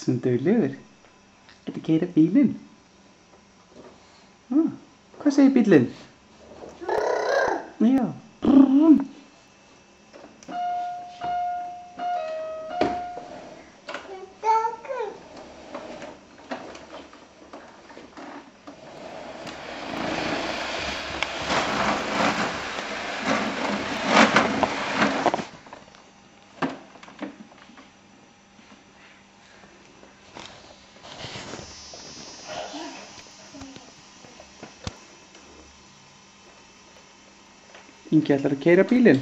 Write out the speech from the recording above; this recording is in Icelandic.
svona duglegur. Getur keira bílinn? Ah, hvað segir bílinn? Já. Ingi ætlar að keira bílinn.